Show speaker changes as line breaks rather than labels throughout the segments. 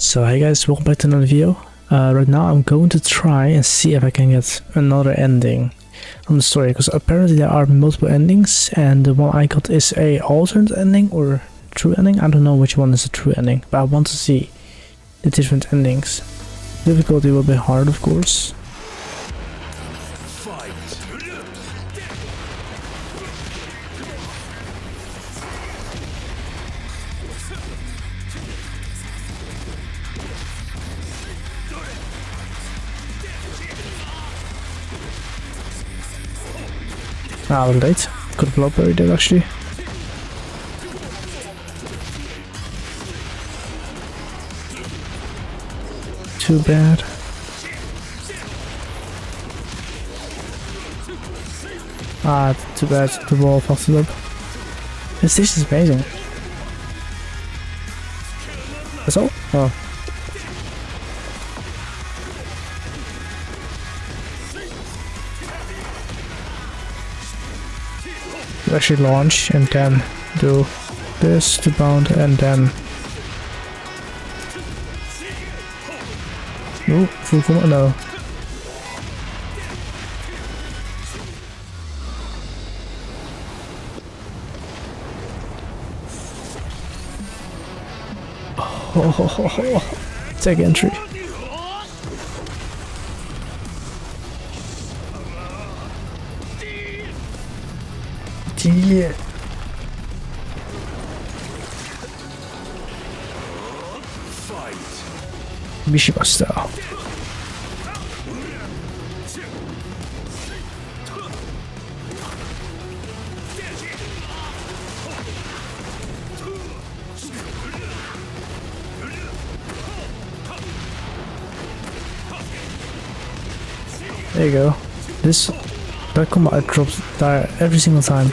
So hey guys, welcome back to another video. Uh, right now I'm going to try and see if I can get another ending from the story because apparently there are multiple endings and the one I got is a alternate ending or true ending. I don't know which one is the true ending, but I want to see the different endings. Difficulty will be hard of course. Ah, little late. Could have blown did actually. Too bad. Ah, too bad the wall fucked up. This dish is amazing. That's all? Oh. You actually launch and then do this to bound and then full combo, no. Oh, take entry. Yeah. Mishima style. There you go. This that combat drops die every single time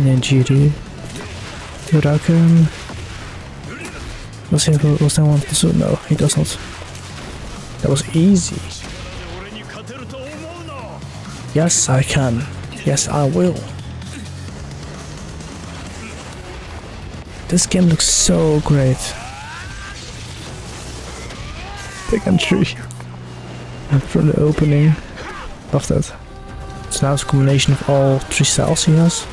Najiri. Huracan. Was he Was that one to No, he does not. That was easy. Yes, I can. Yes, I will. This game looks so great. Big entry from the opening. Love that. It's now a combination of all three styles he has.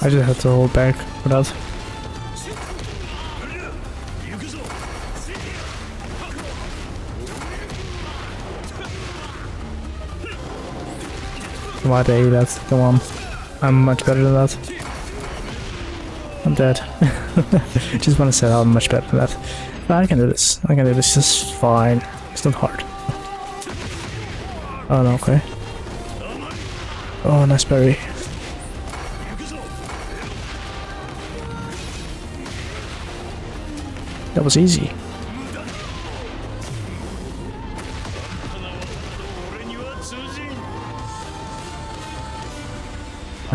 I just had to hold back for that. On, Dave, that's come on. I'm much better than that. I'm dead. just want to say I'm much better than that. But I can do this. I can do this just fine. It's not hard. Oh no, okay. Oh, nice berry. That was easy.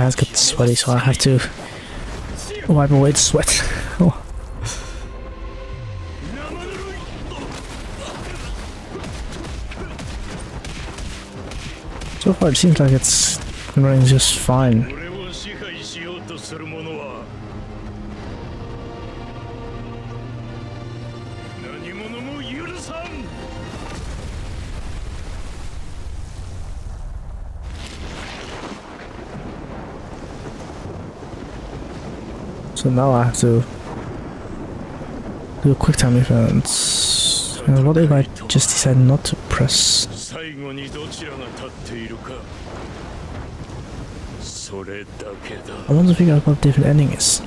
My hands get sweaty, so I have to wipe away the sweat. So far, it seems like it's running just fine. So now I have to do a quick time event. And what if I just decide not to press?
最後にどちらが立っているかそれだけだ
I want to figure out what the different ending is.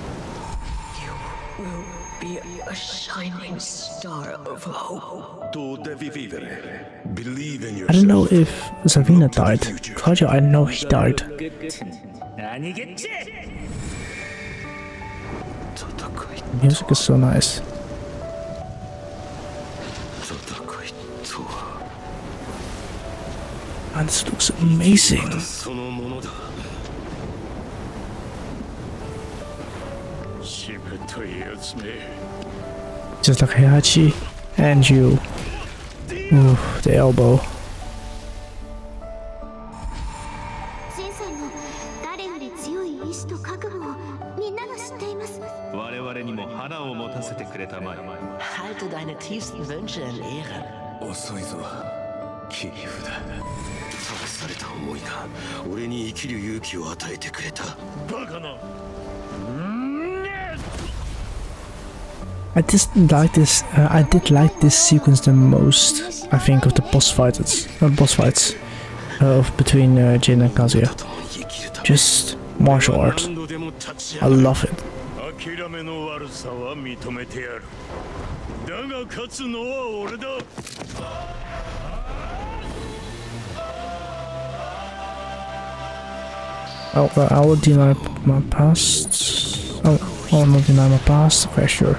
will be a shining star of hope.
Tu devi vivere believe in
I don't know
yourself
if Savina died. Claudio, I know he died. Music is so nice. Man, this looks amazing. Just like Heihachi and you. Oof, the elbow.
花を持たせてくれたまえ
Halte deine tiefsten Wünsche in Ehren.
遅いぞ切り札託された思いが俺に生きる勇気を与えてくれたバカな
I just like this. Uh, I did like this sequence the most. I think of the boss fights, uh, boss fights, uh, of between uh, Jin and Kazuya.
共に生きるため
Just martial art.
何度でも立ち
I
上がる
love it.
諦めの悪さは認めてやるだが勝つのは俺だ
Oh, well, I will deny my past. Oh, I will not deny my past. Okay, sure.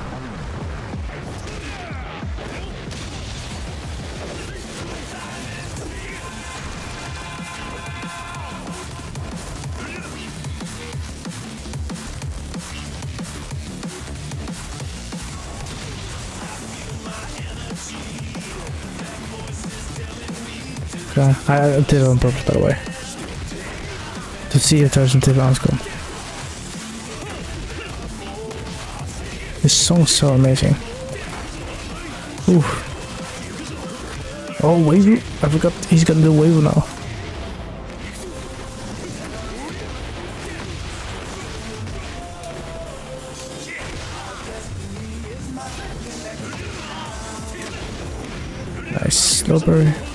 I, did it on purpose, by the way. To see if there's a different outcome. This song's so amazing. Ooh. Oh, wavy. I forgot he's gonna do wave now. Nice, Slowberry.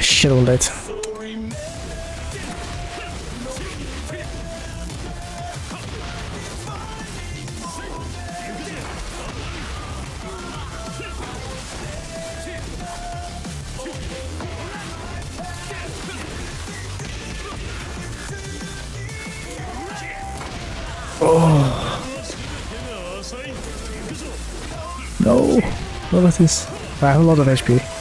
Ah, shit, all late. No! Look at this. I have a lot of HP.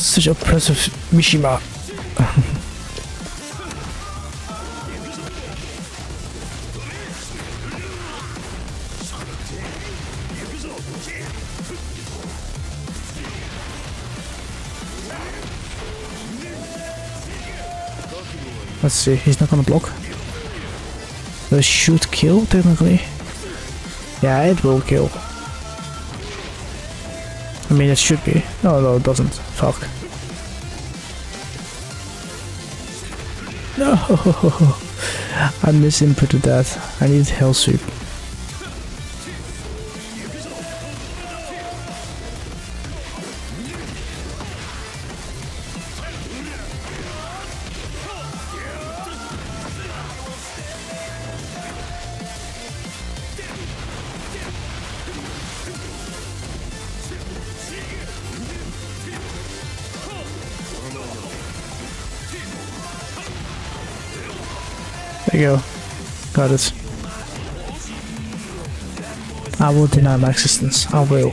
Such oppressive Mishima. Let's see, he's not gonna block. The shoot kill, technically. Yeah, it will kill. I mean, it should be. No, no, it doesn't. Fuck. No! I misinputted that. I need Hell Sweep. Go. Got it. I will deny my existence. I will.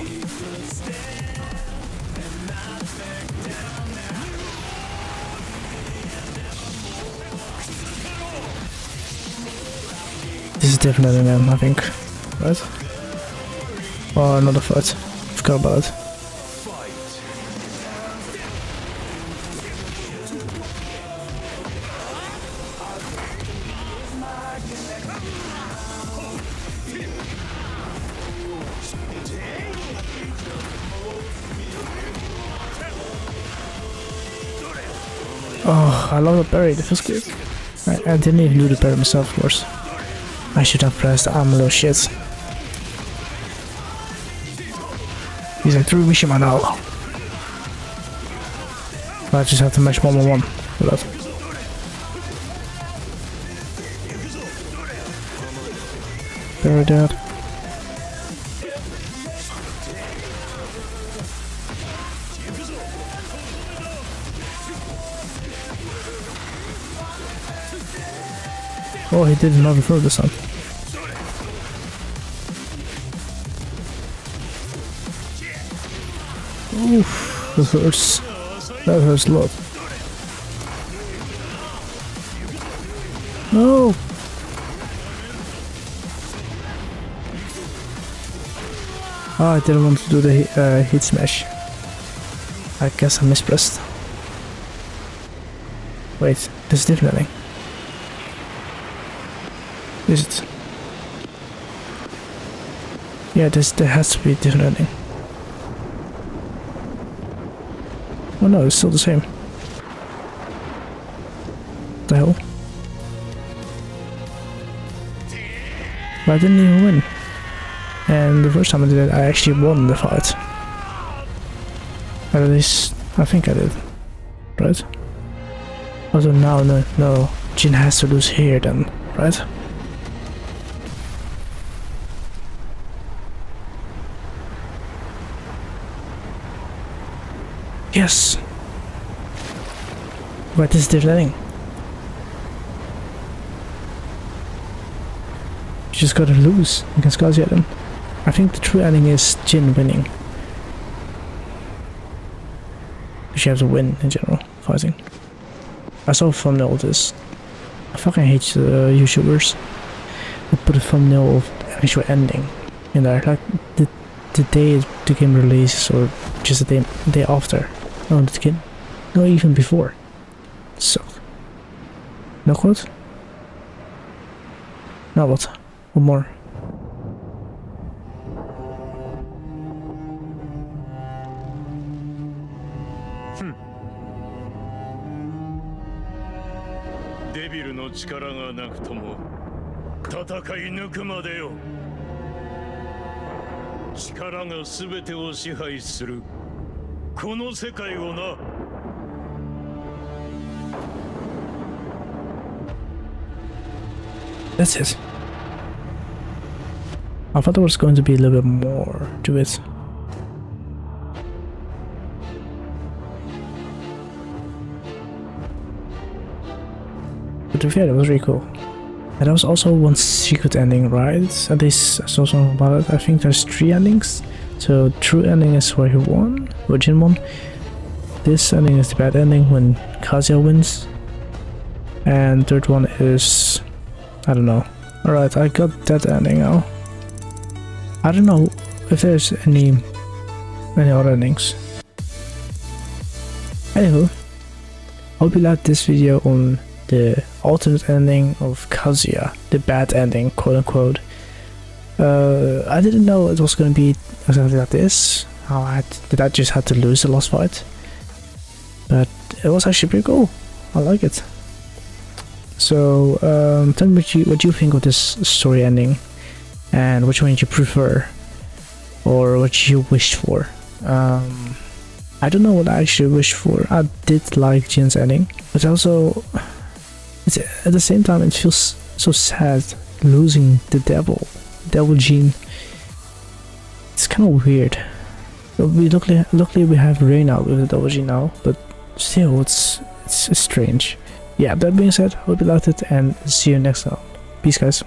This is definitely them, I think. Right? Oh, another fight. Forgot about it. I love the parry, it feels good. I, I didn't even do the parry myself, of course. I should have pressed a little shit. He's like through Mishima now. I just have to match one on one with that. Very dead. Oh, he did another throw this time. Oof, that hurts. That hurts a lot. No! Oh, I didn't want to do the uh, Heat Smash. I guess I mispressed. Wait, this is different. Is it? Yeah, this there has to be a different ending. Oh no, it's still the same. the hell? But I didn't even win. And the first time I did it, I actually won the fight. At least, I think I did. Right? Also now, no, no, Jin has to lose here then, right? Yes! What is the ending? You just gotta lose against then. I think the true ending is Jin winning. You have to win in general, fighting. I saw a thumbnail of this. I fucking hate uh, YouTubers who put a thumbnail of the actual ending in there, like the, the day the game releases or just the day, day after. No, the game, no, even before. So, no goed? Nou wat, one more.
Hmm. デビルの力がなくとも戦い抜くまでよ力が全てを支配するこの世界をな
That's it. I thought there was going to be a little bit more to it. But to be fair, that was really cool. And there was also one secret ending, right? At least I saw something about it. I think there's three endings. So true ending is where he won, or Jin won. This ending is the bad ending when Kazuya wins. And third one is I don't know. Alright, I got that ending now. I don't know if there's any any other endings. Anywho, hope you liked this video on the alternate ending of Kazuya, the bad ending, quote unquote. Uh, I didn't know it was going to be exactly like this. How I that I just had to lose the last fight. But it was actually pretty cool. I like it. So um, tell me what you what you think of this story ending, and which one you prefer, or what you wished for. Um, I don't know what I actually wished for. I did like Jin's ending, but also at the same time it feels so sad losing the devil, devil Jin. It's kind of weird. We luckily, luckily we have Reina with the devil Jin now, but still it's it's strange yeah, that being said, hope you liked it and see you next time. Peace, guys.